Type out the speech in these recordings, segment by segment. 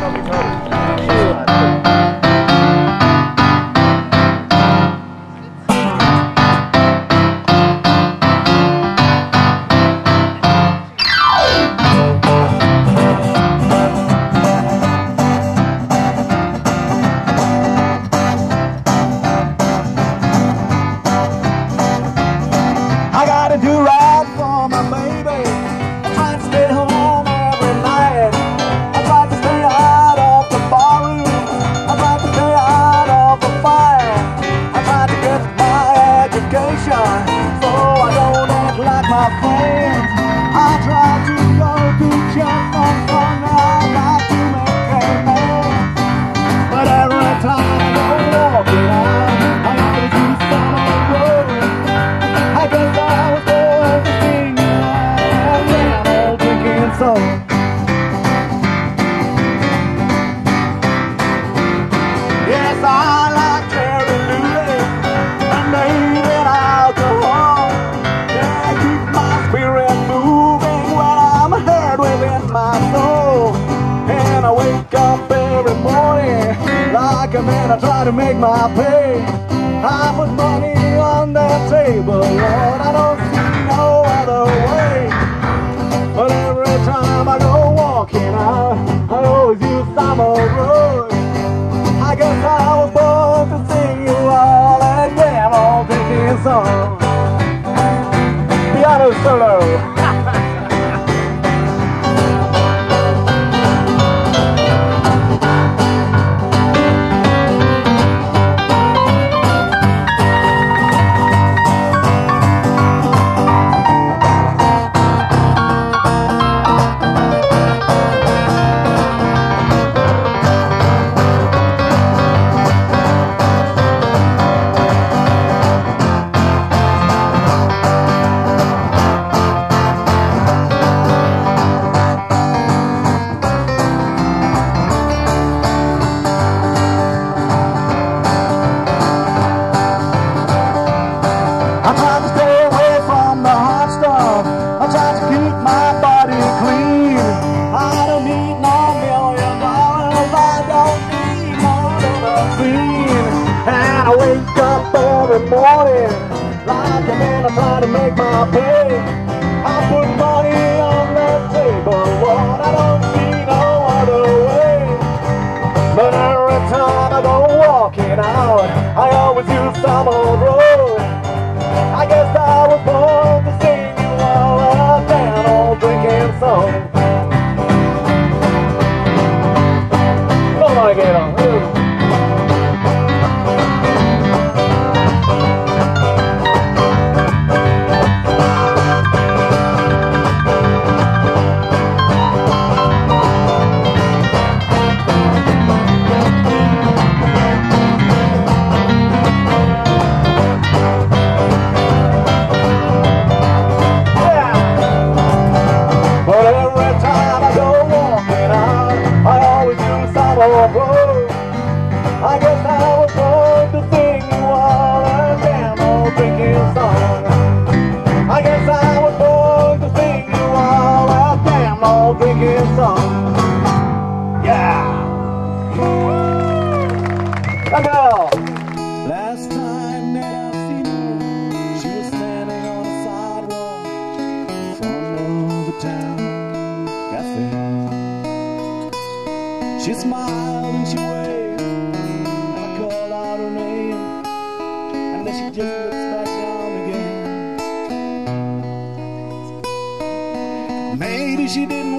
Copy, copy. like a man, I try to make my pay. I put money on that table, Lord, I don't see no other way. But every time I go walking out, I, I always use some road. I guess I was born to sing you all that damn old a song. Piano solo. up every morning like a man, I try to make my pay. I put money on the table, Lord, I don't see no other way. But every time I go walking out, I always use some old road. oh, oh. I guess I was born to sing you all a damn old drinking song. I guess I was born to sing you all a damn old drinking song. she just looks back down again. Maybe she didn't.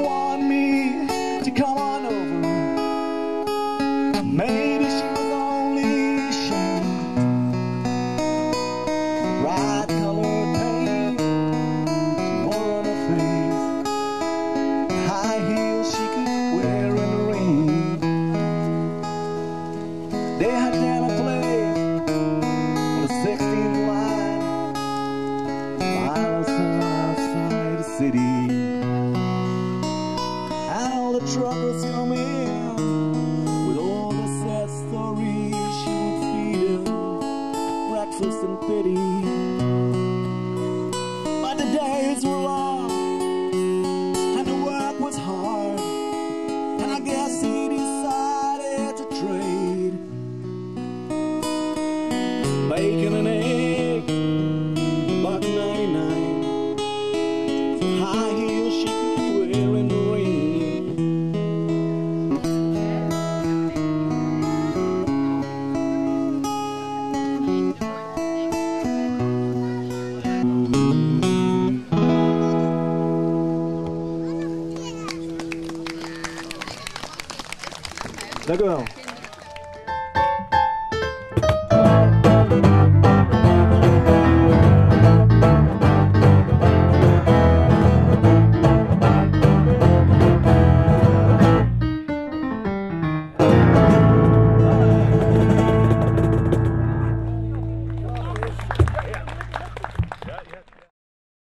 distant pity. But the days were long And the work was hard And I guess he decided to trade. Bacon and egg But 99 High Dagão.